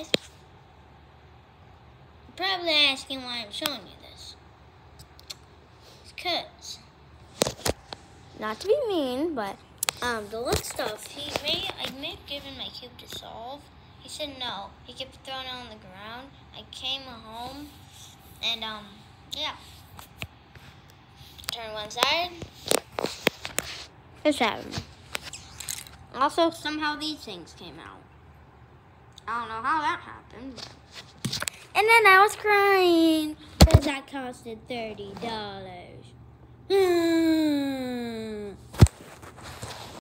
guys. You're probably asking why I'm showing you this. It's cause not to be mean, but um, the look stuff he may I may have given my cube to solve. He said no. He kept throwing it on the ground. I came home, and um, yeah. Turn one side. It's happening. Also, somehow these things came out. I don't know how that happened. And then I was crying because that costed thirty dollars.